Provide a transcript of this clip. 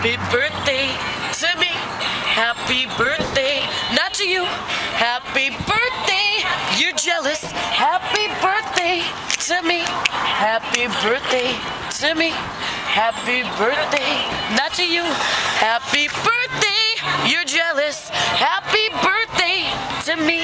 Happy birthday to me. Happy birthday, not to you. Happy birthday, you're jealous. Happy birthday to me. Happy birthday to me. Happy birthday, not to you. Happy birthday, you're jealous. Happy birthday to me.